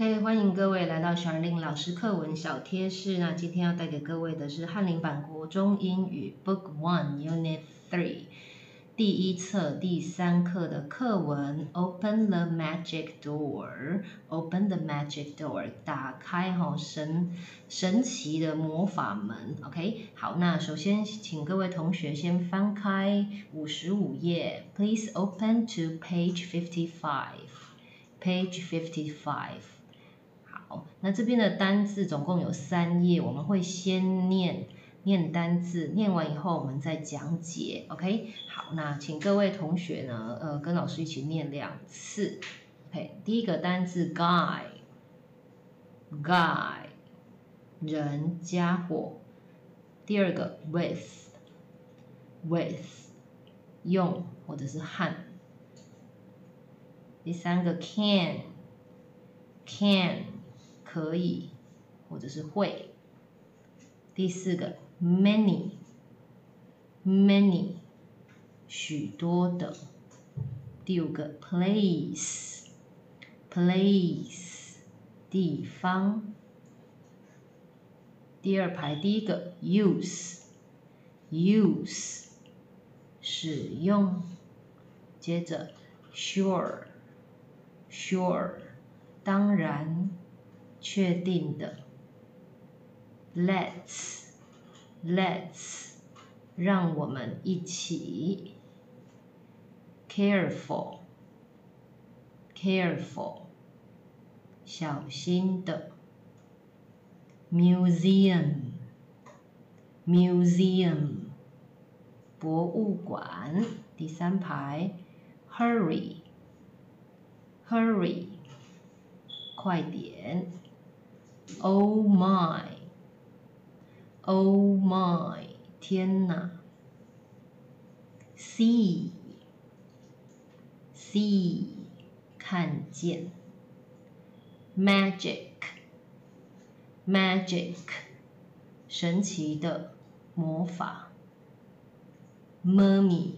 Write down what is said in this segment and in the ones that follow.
OK，欢迎各位来到小林老师课文小贴士。那今天要带给各位的是翰林版国中英语 Book One Unit Three 第一册第三课的课文。Open the magic door. Open the magic door. 打开哈神神奇的魔法门。OK，好，那首先请各位同学先翻开五十五页。Please open to page fifty-five. Page fifty-five. 好，那这边的单字总共有三页，我们会先念念单字，念完以后我们再讲解，OK？好，那请各位同学呢，呃，跟老师一起念两次，OK？第一个单字 guy，guy，人家伙。第二个 with，with，用或者是和。第三个 can，can。可以，或者是会。第四个，many，many，许多的。第五个，place，place，地方。第二排第一个，use，use，使用。接着，sure，sure，当然。确定的，Let's，Let's，让我们一起，Careful，Careful，小心的，Museum，Museum，博物馆，第三排，Hurry，Hurry，快点。Oh my! Oh my! 天哪！See! See! 看见。Magic! Magic! 神奇的魔法。Mummy!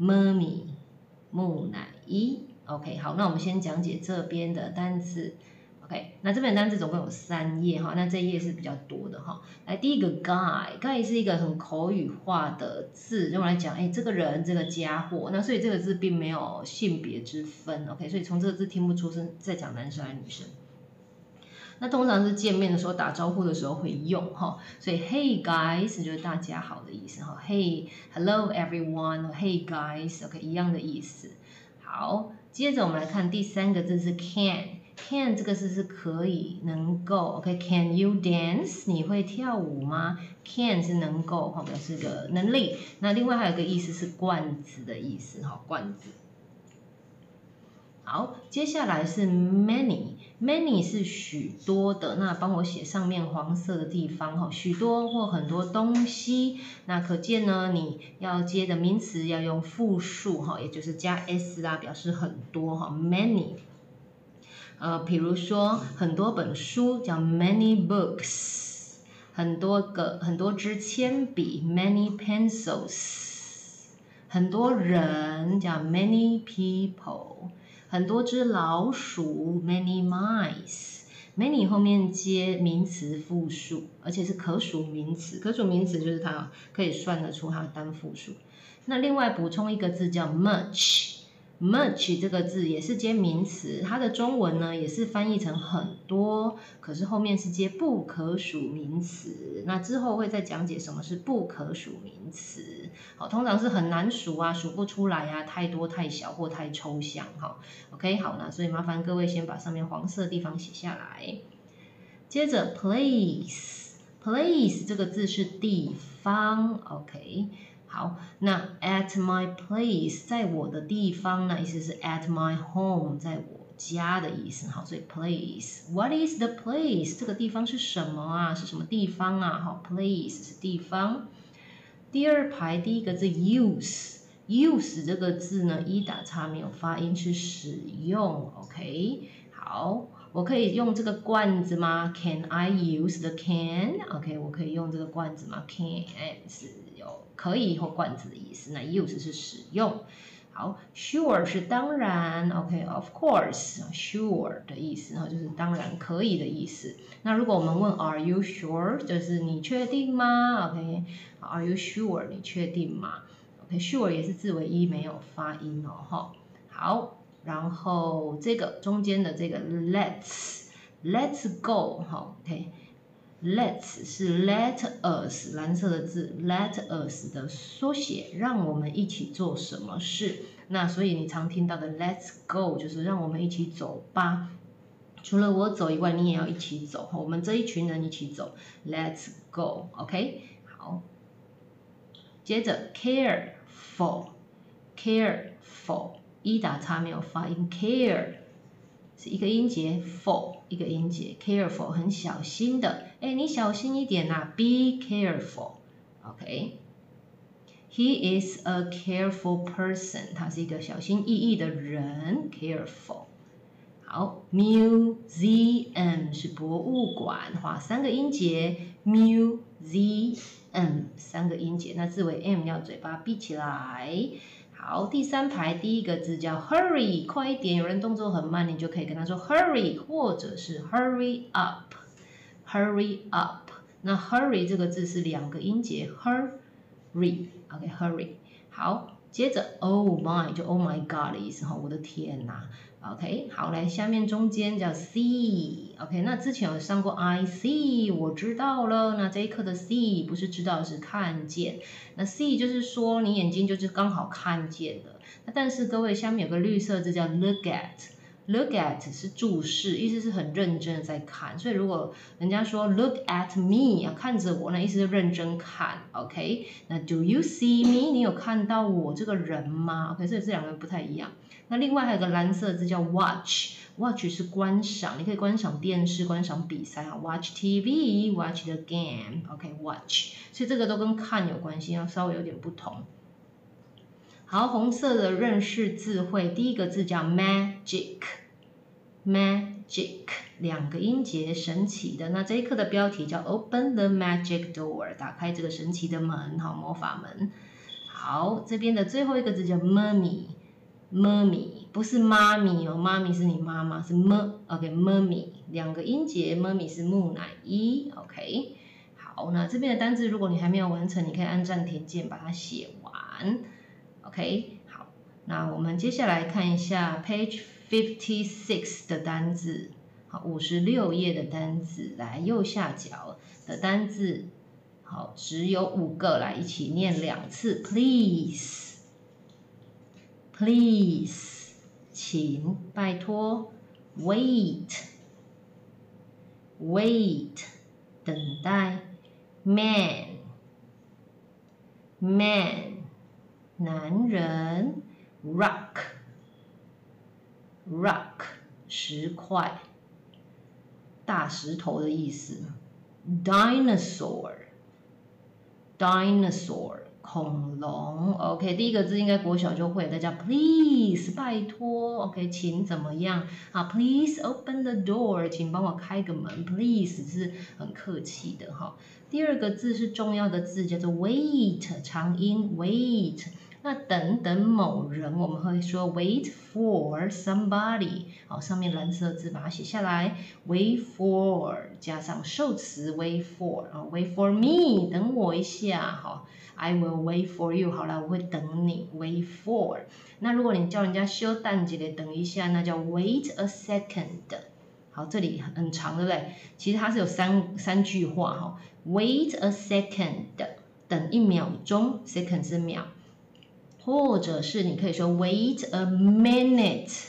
Mummy! 木乃伊。OK，好，那我们先讲解这边的单词。那这本单词总共有三页哈，那这一页是比较多的哈。来，第一个 guy，guy 是一个很口语化的字，用来讲哎这个人这个家伙，那所以这个字并没有性别之分，OK，所以从这个字听不出是在讲男生还是女生。那通常是见面的时候打招呼的时候会用哈，所以 Hey guys 就是大家好的意思哈，Hey hello everyone，Hey guys，OK 一样的意思。好，接着我们来看第三个字是 can。Can 这个字是可以能够，OK？Can you dance？你会跳舞吗？Can 是能够，哈，表示个能力。那另外还有个意思是罐子的意思，哈，罐子。好，接下来是 many，many 是许多的。那帮我写上面黄色的地方，哈，许多或很多东西。那可见呢，你要接的名词要用复数，哈，也就是加 s 啦，表示很多，哈，many。呃，比如说很多本书叫 many books，很多个很多支铅笔 many pencils，很多人叫 many people，很多只老鼠 many mice，many 后面接名词复数，而且是可数名词，可数名词就是它可以算得出它的单复数。那另外补充一个字叫 much。Much 这个字也是接名词，它的中文呢也是翻译成很多，可是后面是接不可数名词。那之后会再讲解什么是不可数名词。好，通常是很难数啊，数不出来啊，太多太小或太抽象。哈，OK，好，那所以麻烦各位先把上面黄色的地方写下来。接着，place，place 这个字是地方，OK。好，那 at my place 在我的地方呢，意思是 at my home 在我家的意思。好，所以 place，what is the place？这个地方是什么啊？是什么地方啊？好，place 是地方。第二排第一个字 use，use 这个字呢，一打叉没有发音，是使用。OK，好。我可以用这个罐子吗？Can I use the can？OK，我可以用这个罐子吗？Can 是有可以或罐子的意思。那 use 是使用。好，sure 是当然，OK，of course，sure 的意思，哈，就是当然可以的意思。那如果我们问 Are you sure？就是你确定吗？OK，Are you sure？你确定吗？OK，sure 也是字尾一没有发音哦，哈。好，然后这个中间的这个 Let's，Let's go，哈，OK。Let's 是 Let us 蓝色的字，Let us 的缩写，让我们一起做什么事？那所以你常听到的 Let's go 就是让我们一起走吧。除了我走以外，你也要一起走。我们这一群人一起走，Let's go，OK？好，接着 Careful，Careful，一打叉没有发音，Care。一个音节，for 一个音节，careful 很小心的，哎，你小心一点呐，be careful，OK。He is a careful person，他是一个小心翼翼的人，careful。好，museum 是博物馆，画三个音节，museum 三个音节，那字尾 m 要嘴巴闭起来。好，第三排第一个字叫 hurry，快一点。有人动作很慢，你就可以跟他说 hurry，或者是 hurry up，hurry up。那 hurry 这个字是两个音节，hurry，OK，hurry。好，接着 oh my 就 oh my god 的意思哈，我的天呐。OK，好，来下面中间叫 see，OK，那之前有上过 I see，我知道了。那这一课的 see 不是知道是看见，那 see 就是说你眼睛就是刚好看见的。那但是各位下面有个绿色这叫 look at Look at 是注视，意思是很认真的在看。所以如果人家说 look at me 啊，看着我，那意思是认真看。OK，那 do you see me？你有看到我这个人吗？OK，所以这两个不太一样。那另外还有个蓝色字叫 watch，watch 是观赏，你可以观赏电视、观赏比赛啊，watch TV，watch the game，OK，watch，所以这个都跟看有关系，要稍微有点不同。好，红色的认识字汇，第一个字叫 magic，magic 两个音节，神奇的。那这一课的标题叫 Open the magic door，打开这个神奇的门，好，魔法门。好，这边的最后一个字叫 mummy，mummy 不是妈咪哦，妈咪是你妈妈，是 m，OK，妈咪两个音节，mummy 是木乃伊，OK，好，那这边的单字如果你还没有完成，你可以按暂停键把它写完。，OK，好，那我们接下来看一下 Page fifty six 的单字，好，五十六页的单字，来右下角的单字，好，只有五个，来一起念两次，Please。Please，请拜托。Wait，wait，等待。Man，man，男人。Rock，rock，石块，大石头的意思。Dinosaur，dinosaur。恐龙，OK，第一个字应该国小就会，大家 Please，拜托，OK，请怎么样啊？Please open the door，请帮我开个门，Please 是很客气的哈。第二个字是重要的字，叫做 Wait，长音 Wait。那等等某人，我们会说 wait for somebody，好，上面蓝色字把它写下来，wait for 加上受词 wait for，啊，wait for me，等我一下，好，I will wait for you，好了，我会等你，wait for。那如果你叫人家休淡季的等一下，那叫 wait a second，好，这里很长，对不对？其实它是有三三句话，哈，wait a second，等一秒钟，second 是秒。或者是你可以说 wait a minute，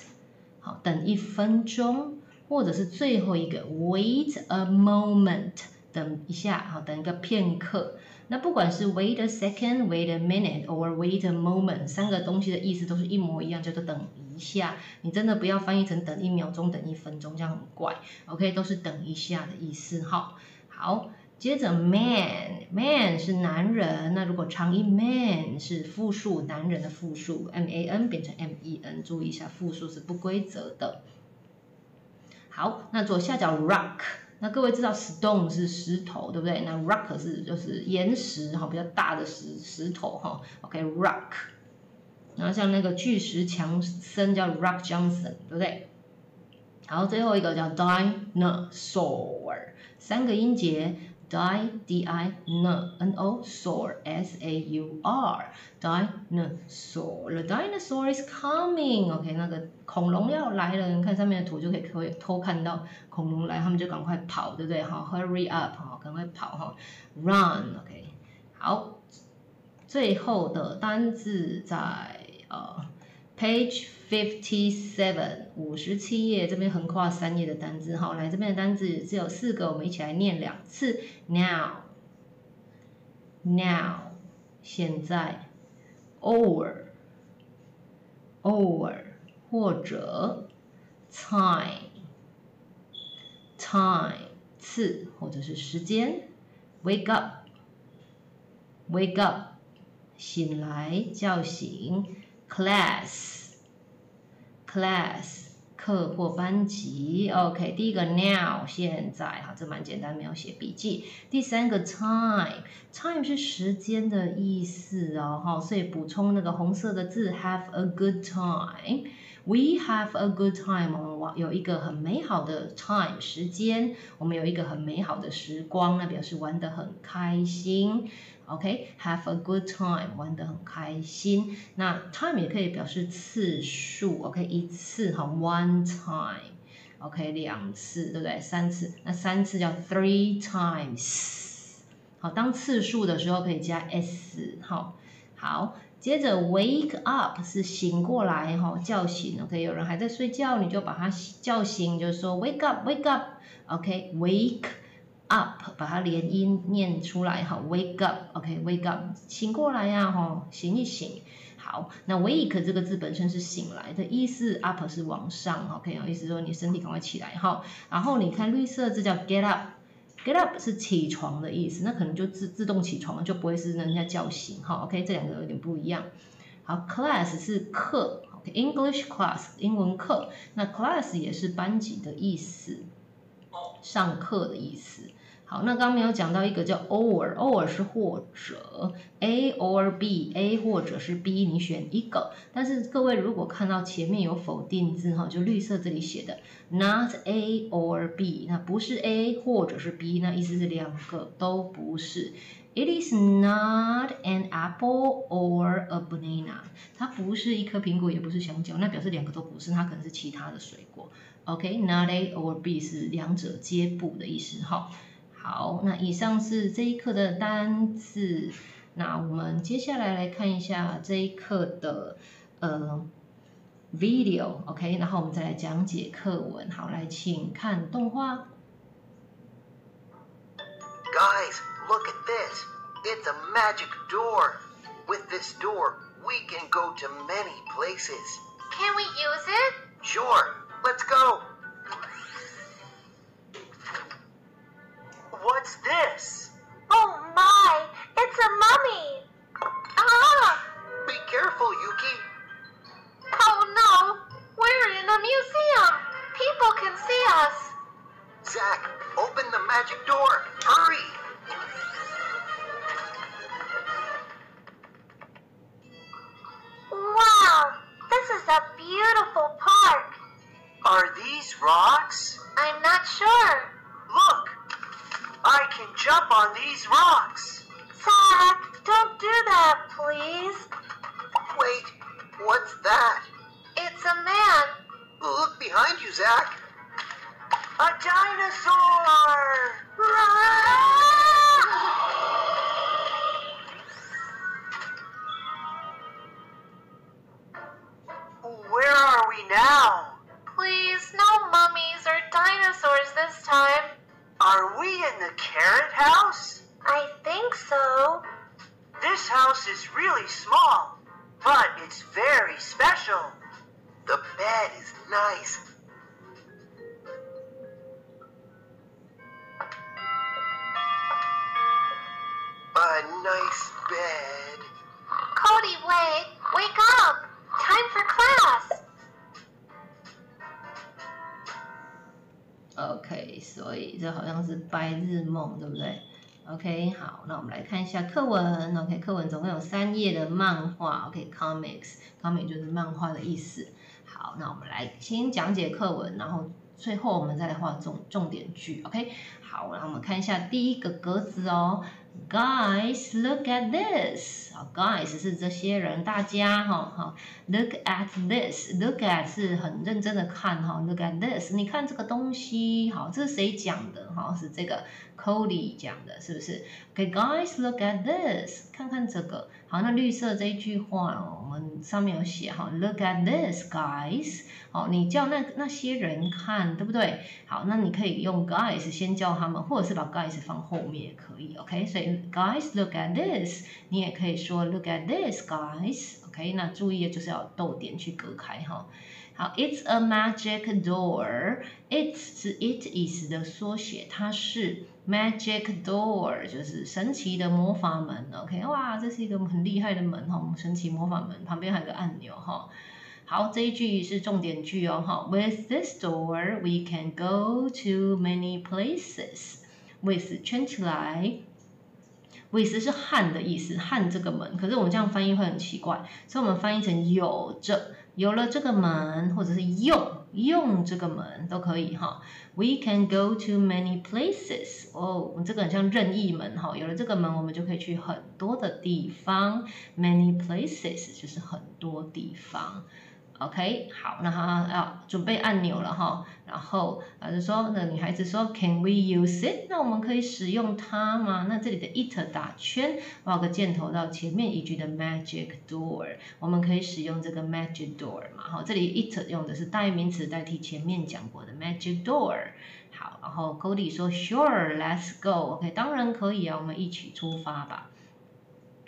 好，等一分钟，或者是最后一个 wait a moment，等一下，好，等一个片刻。那不管是 wait a second，wait a minute，or wait a moment，三个东西的意思都是一模一样，叫做等一下。你真的不要翻译成等一秒钟、等一分钟，这样很怪。OK，都是等一下的意思。哈，好。接着，man，man 是男人，那如果长音 man 是复数，男人的复数，m a n 变成 m e n，注意一下复数是不规则的。好，那左下角 rock，那各位知道 stone 是石头，对不对？那 rock 是就是岩石哈，比较大的石石头哈。OK，rock。然后像那个巨石强森叫 Rock Johnson，对不对？然后最后一个叫 dinosaur，三个音节，di d i n n o saur s a u r dinosaur，the dinosaur is coming，OK，那个恐龙要来了，你看上面的图就可以可以偷看到恐龙来，他们就赶快跑，对不对？哈，hurry up，哈，赶快跑，哈，run，OK，好，最后的单字在呃。Page fifty seven，五十七页，这边横跨三页的单字，好，来这边的单字只有四个，我们一起来念两次。Now，now，现在，over，over，或者，time，time，次或者是时间。Wake up，wake up，醒来，叫醒。Class，class 课或班级，OK，第一个 now 现在，哈，这蛮简单，没有写笔记。第三个 time，time 是时间的意思哦，哈，所以补充那个红色的字，have a good time，we have a good time，我们有一个很美好的 time 时间，我们有一个很美好的时光，那表示玩得很开心。OK，have a good time，玩得很开心。那 time 也可以表示次数，OK，一次哈，one time，OK，两次，对不对？三次，那三次叫 three times。好，当次数的时候可以加 s，好，好，接着 wake up 是醒过来哈，叫醒，OK，有人还在睡觉，你就把他叫醒，就是说 wake up，wake up，OK，wake。up，把它连音念出来哈，wake up，OK，wake up，醒过来呀，哈，醒一醒。好，那 wake 这个字本身是醒来的意思，up 是往上，OK，意思说你身体赶快起来哈。然后你看绿色字叫 get up，get up 是起床的意思，那可能就自自动起床，就不会是人家叫醒哈。OK，这两个有点不一样。好，class 是课，OK，English class 英文课，那 class 也是班级的意思，上课的意思。好，那刚刚没有讲到一个叫 or，or 是或者，a or b，a 或者是 b，你选一个。但是各位如果看到前面有否定字哈，就绿色这里写的 not a or b，那不是 a 或者是 b，那意思是两个都不是。It is not an apple or a banana，它不是一颗苹果，也不是香蕉，那表示两个都不是，它可能是其他的水果。OK，not a or b 是两者皆不的意思哈。好，那以上是这一课的单词。那我们接下来来看一下这一课的呃 video，OK，然后我们再来讲解课文。好，来请看动画。Guys, look at this. It's a magic door. With this door, we can go to many places. Can we use it? Sure. Let's go. What's this? Oh my! It's a mummy! Ah! Be careful, Yuki. Oh no! We're in a museum! People can see us! Zack, open the magic door! Hurry! Wow! This is a beautiful park! Are these rocks? I'm not sure. Look! I can jump on these rocks. Zack, don't do that, please. Wait, what's that? It's a man. Look behind you, Zack. A dinosaur! Where are we now? Please, no mummies or dinosaurs this time. Are we in the carrot house? I think so. This house is really small, but it's very special. The bed is nice. A nice bed. Cody, wait. Wake up. Time for class. OK，所以这好像是白日梦，对不对？OK，好，那我们来看一下课文。OK，课文总共有三页的漫画。OK，comics，comic 就是漫画的意思。好，那我们来先讲解课文，然后最后我们再来画重重点句。OK，好，那我们看一下第一个格子哦。Guys, look at this. 好，guys 是这些人，大家哈哈。Look at this. Look at 是很认真的看哈。Look at this. 你看这个东西，好，这是谁讲的？哈，是这个 Cody 讲的，是不是？Okay, guys, look at this. 看看这个。好，那绿色这一句话哦，我们上面有写哈。Look at this, guys. 好，你叫那那些人看，对不对？好，那你可以用 guys 先叫他们，或者是把 guys 放后面也可以。OK，所以 Guys, look at this。你也可以说 Look at this, guys。OK，那注意就是要逗点去隔开哈。好，It's a magic door。It 是 It is 的缩写，它是 magic door，就是神奇的魔法门。OK，哇，这是一个很厉害的门哈，神奇魔法门旁边还有个按钮哈。好，这一句是重点句哦哈。With this door, we can go to many places。With 圈起来。With 是汉的意思，汉这个门，可是我们这样翻译会很奇怪，所以我们翻译成有着，有了这个门，或者是用用这个门都可以哈。We can go to many places。哦，这个很像任意门哈，有了这个门，我们就可以去很多的地方。Many places 就是很多地方。OK，好，那他要准备按钮了哈，然后老师说那女孩子说，Can we use it？那我们可以使用它吗？那这里的 it 打圈，画个箭头到前面一句的 magic door，我们可以使用这个 magic door 嘛？好，这里 it 用的是代名词代替前面讲过的 magic door。好，然后 Cody 说，Sure，let's go。OK，当然可以啊，我们一起出发吧。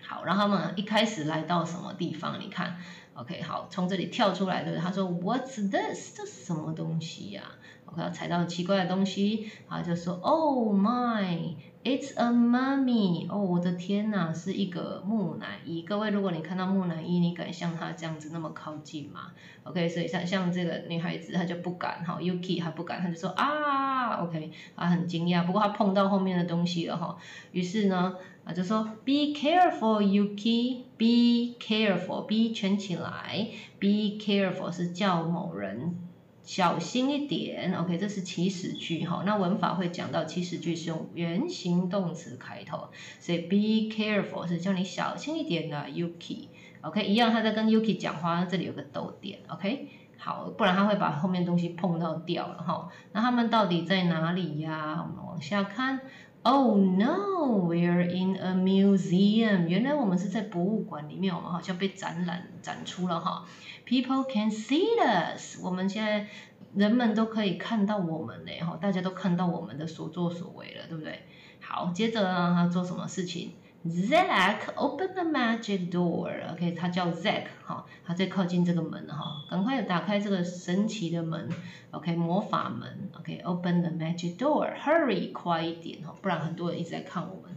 好，然后他们一开始来到什么地方？你看。OK，好，从这里跳出来的，他说 What's this？这是什么东西呀？OK，踩到奇怪的东西，他就说 Oh my！” It's a mummy！哦，我的天哪，是一个木乃伊。各位，如果你看到木乃伊，你敢像他这样子那么靠近吗？OK，所以像像这个女孩子，她就不敢，哈，Yuki 她不敢，她就说啊，OK，她很惊讶，不过她碰到后面的东西了，哈，于是呢。啊，就说 Be careful, Yuki. Be careful. Be 圈起来。Be careful 是叫某人小心一点。OK，这是祈使句哈。那文法会讲到祈使句是用原形动词开头，所以 Be careful 是叫你小心一点的 Yuki。OK，一样他在跟 Yuki 讲话，这里有个逗点。OK，好，不然他会把后面东西碰到掉了哈。那他们到底在哪里呀？我们往下看。Oh no, we're in a museum. 原来我们是在博物馆里面，我们好像被展览展出了哈。People can see us. 我们现在人们都可以看到我们嘞哈，大家都看到我们的所作所为了，对不对？好，接着呢，他做什么事情？Zack open the magic door. OK，他叫 Zack 哈，他在靠近这个门哈，赶快打开这个神奇的门。OK，魔法门。OK，open the magic door. Hurry，快一点哈，不然很多人一直在看我们。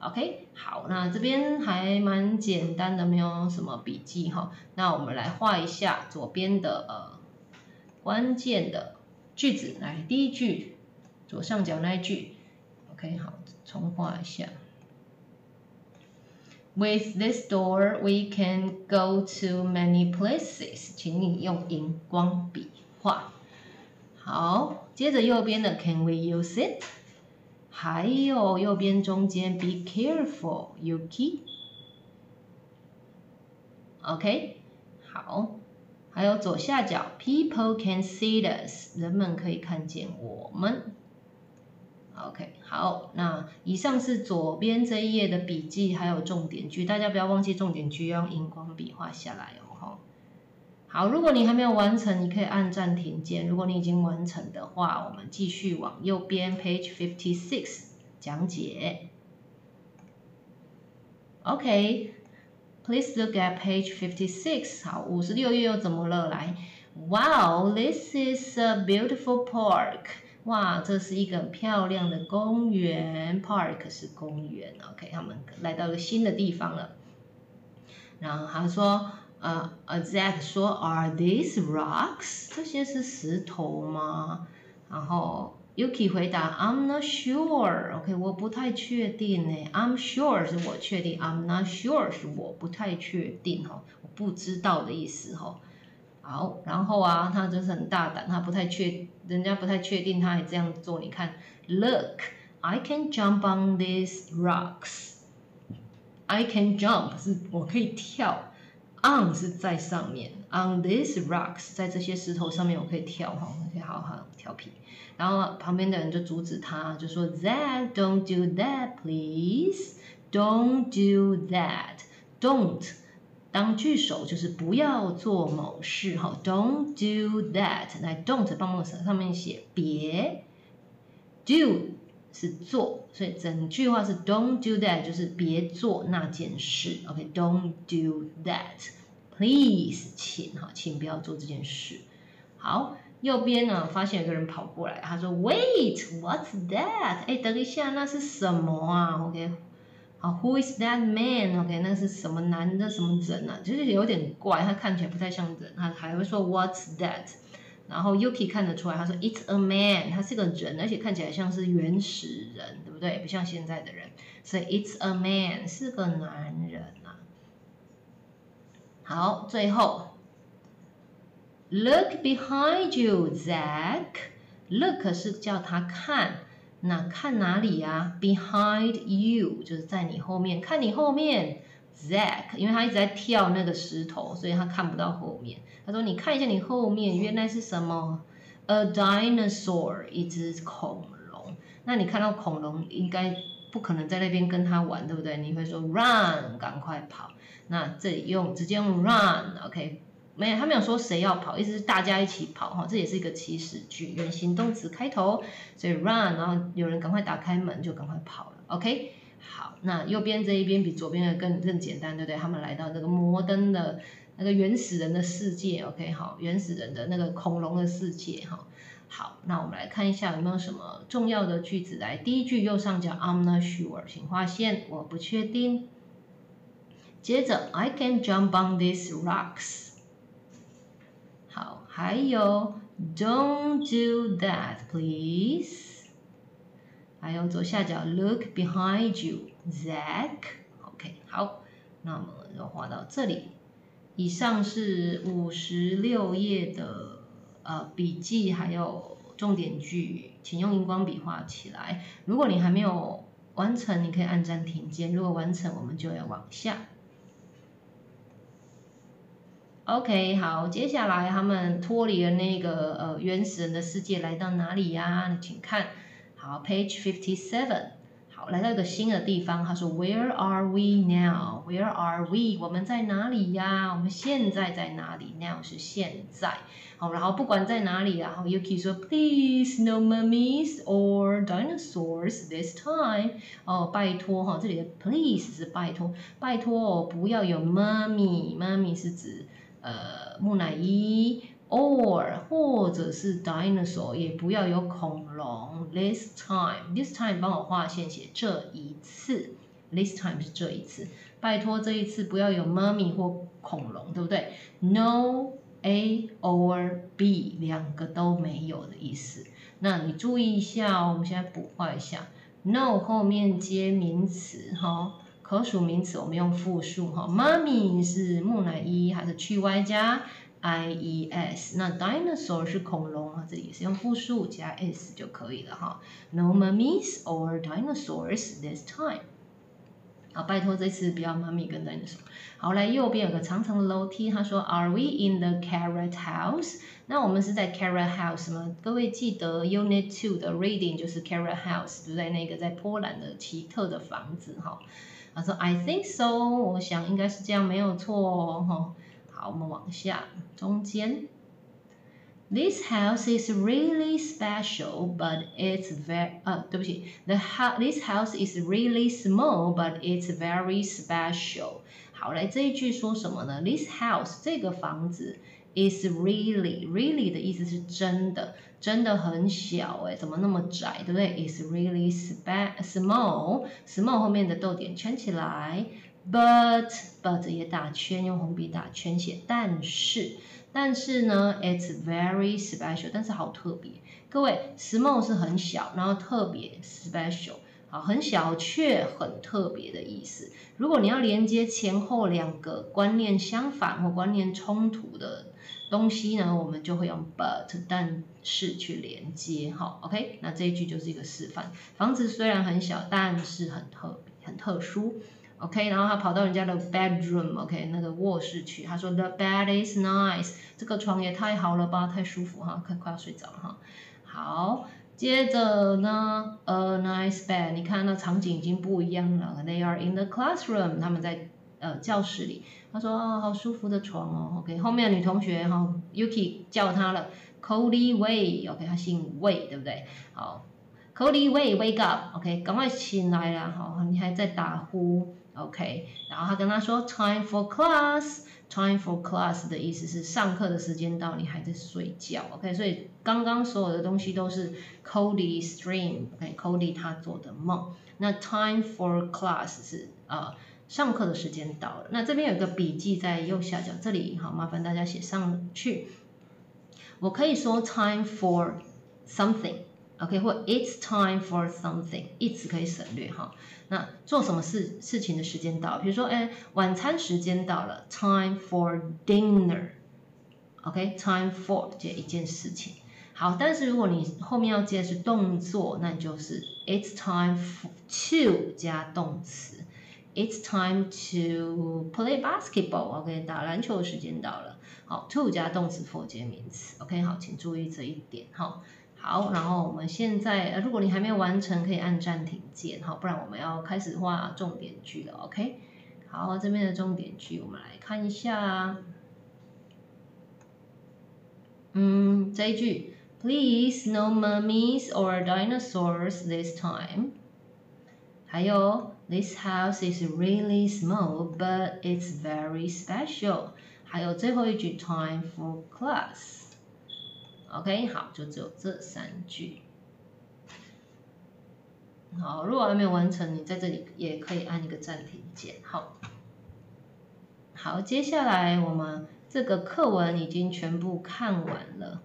OK，好，那这边还蛮简单的，没有什么笔记哈。那我们来画一下左边的呃关键的句子，来第一句左上角那一句。OK，好，重画一下。With this door, we can go to many places. 请你用荧光笔画。好，接着右边的 Can we use it？还有右边中间 Be careful, Yuki。OK，好，还有左下角 People can see us，人们可以看见我们。 OK，好，那以上是左边这一页的笔记，还有重点句，大家不要忘记重点句要用荧光笔画下来哦，好，如果你还没有完成，你可以按暂停键；如果你已经完成的话，我们继续往右边 Page Fifty Six 讲解。OK，Please look at Page Fifty Six。好，五十六页又怎么了？来，Wow，this is a beautiful park。哇，这是一个漂亮的公园，park 是公园，OK，他们来到一个新的地方了。然后他说，呃，Zack 说，Are these rocks？这些是石头吗？然后 Yuki 回答，I'm not sure。OK，我不太确定呢。I'm sure 是我确定，I'm not sure 是我不太确定哈，我不知道的意思哈。好，然后啊，他就是很大胆，他不太确，人家不太确定，他还这样做。你看，Look，I can jump on these rocks。I can jump 是我可以跳，on 是在上面，on these rocks 在这些石头上面我可以跳哈，可以好好调皮。然后旁边的人就阻止他，就说 That don't do that, please. Don't do that. Don't 当句首就是不要做某事哈。Don't do that. 来，don't 帮忙上面写别，do 是做，所以整句话是 Don't do that，就是别做那件事。OK，Don't do that. Please，请哈，请不要做这件事。好。右边呢，发现有个人跑过来，他说：“Wait，what's that？” 哎，等一下，那是什么啊？OK，啊，Who is that man？OK，那是什么男的，什么人啊？就是有点怪，他看起来不太像人，他还会说 “What's that？” 然后 Yuki 看得出来，他说：“It's a man。”他是个人，而且看起来像是原始人，对不对？不像现在的人，所以 “It's a man” 是个男人啊。好，最后。Look behind you, Zack. Look 是叫他看，那看哪里呀？Behind you 就是在你后面，看你后面，Zack，因为他一直在跳那个石头，所以他看不到后面。他说：“你看一下你后面，原来是什么？A dinosaur，一只恐龙。那你看到恐龙，应该不可能在那边跟他玩，对不对？你会说 Run，赶快跑。那这里用直接用 Run，OK。”没有，他没有说谁要跑，意思是大家一起跑哈，这也是一个祈使句，原形动词开头，所以 run，然后有人赶快打开门就赶快跑了，OK，好，那右边这一边比左边的更更简单，对不对？他们来到那个摩登的那个原始人的世界，OK，好，原始人的那个恐龙的世界哈，好，那我们来看一下有没有什么重要的句子来，第一句右上角 I'm not sure，请划线，我不确定，接着 I can jump on these rocks。好，还有，Don't do that, please。还有左下角，Look behind you, Zack。OK，好，那我们就画到这里。以上是五十六页的呃笔记，还有重点句，请用荧光笔画起来。如果你还没有完成，你可以按暂停键；如果完成，我们就要往下。OK，好，接下来他们脱离了那个呃原始人的世界，来到哪里呀？请看，好，Page fifty seven，好，来到一个新的地方。他说，Where are we now？Where are we？我们在哪里呀？我们现在在哪里？Now 是现在。好，然后不管在哪里，然后 Yuki 说，Please no mummies or dinosaurs this time。哦，拜托哈，这里的 Please 是拜托，拜托哦，不要有 mummy，mummy 是指。呃，木乃伊，or 或者是 dinosaur，也不要有恐龙。This time，this time 帮我画线写这一次。This time 是这一次，拜托这一次不要有 mummy 或恐龙，对不对？No A or B 两个都没有的意思。那你注意一下哦，我们现在补画一下。No 后面接名词，哈。可数名词我们用复数哈，mummy 是木乃伊还是去 y 加 i e s？那 dinosaur 是恐龙啊，这也是用复数加 s 就可以了哈。No mummies or dinosaurs this time。好，拜托这次不要 mummy 跟 dinosaur。好，来右边有个长长的楼梯，他说 Are we in the carrot house？那我们是在 carrot house 吗？各位记得 Unit Two 的 reading 就是 carrot house，对不对？那个在波兰的奇特的房子哈。他说：“I think so，我想应该是这样，没有错哦。好，我们往下，中间。This house is really special, but it's very…… 呃，对不起，the house this house is really small, but it's very special。好，来这一句说什么呢？This house 这个房子 is really really 的意思是真的。” 真的很小哎，怎么那么窄，对不对？It's really small，small 后面的逗点圈起来 But but 也打圈，用红笔打圈写。但是但是呢，it's very special，但是好特别。各位，small 是很小，然后特别 special，啊，很小却很特别的意思。如果你要连接前后两个观念相反或观念冲突的东西呢，我们就会用 but 但是去连接。哈，OK，那这一句就是一个示范。房子虽然很小，但是很特很特殊。OK，然后他跑到人家的 bedroom，OK，那个卧室去。他说 The bed is nice，这个床也太好了吧，太舒服哈，快快要睡着了哈。好，接着呢，a nice bed，你看那场景已经不一样了。They are in the classroom，他们在呃教室里。他说啊，好舒服的床哦。OK，后面的女同学哈，Yuki 叫他了，Cody Way，OK，他姓魏，对不对？好，Cody Way，wake up，OK，赶快醒来了，好，你还在打呼。OK，然后他跟他说 time for class Time for class 的意思是上课的时间到，你还在睡觉。OK，所以刚刚所有的东西都是 Cody's dream，OK，Cody 他做的梦。那 time for class 是呃上课的时间到了。那这边有个笔记在右下角这里，好，麻烦大家写上去。我可以说 time for something。OK，或 It's time for something，一词可以省略哈。那做什么事事情的时间到？比如说，哎，晚餐时间到了，time for dinner。OK，time for 这一件事情。好，但是如果你后面要接的是动作，那你就是 It's time for, to 加动词。It's time to play basketball。OK，打篮球的时间到了。好，to 加动词，for 接名词。OK，好，请注意这一点哈。好然后我们现在，呃，如果你还没有完成，可以按暂停键，好，不然我们要开始画重点句了，OK？好，这边的重点句我们来看一下，嗯，这一句，Please no mummies or dinosaurs this time。还有，This house is really small, but it's very special。还有最后一句，Time for class。OK，好，就只有这三句。好，如果还没有完成，你在这里也可以按一个暂停键。好，好，接下来我们这个课文已经全部看完了。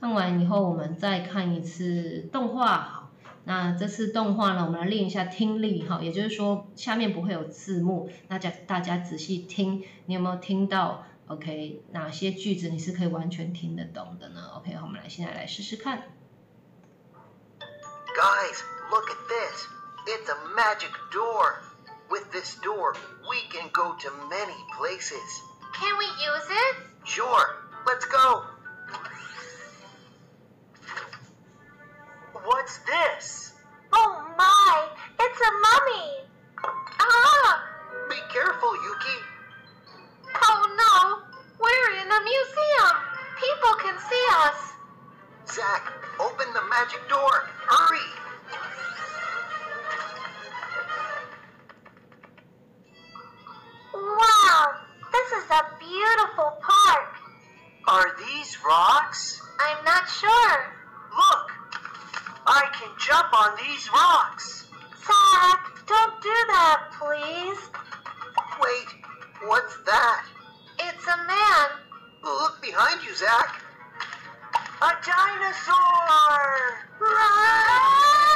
看完以后，我们再看一次动画。好，那这次动画呢，我们来练一下听力。哈，也就是说，下面不会有字幕，大家大家仔细听，你有没有听到 ？OK，哪些句子你是可以完全听得懂的呢？OK，我们来现在来试试看。Guys, look at this. It's a magic door. With this door, we can go to many places. Can we use it? Sure, let's go. What's this? Oh my, it's a mummy. Ah! Be careful, Yuki. We're in a museum. People can see us. Zach, open the magic door. Hurry. Wow, this is a beautiful park. Are these rocks? I'm not sure. Look, I can jump on these rocks. Zach, don't do that, please. Wait, what's that? It's a man. Look behind you, Zach. A dinosaur! Where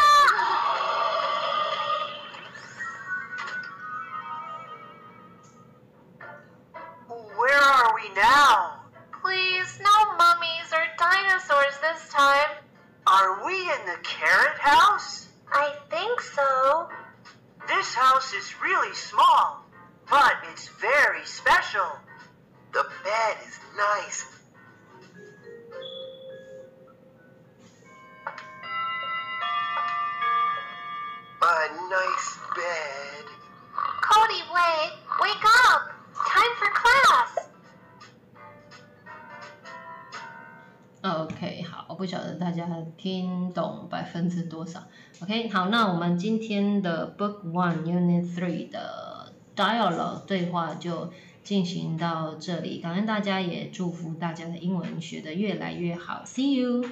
分之多少。OK，好，那我们今天的 Book One Unit Three 的 Dialogue 对话就进行到这里，感恩大家，也祝福大家的英文学的越来越好。See you。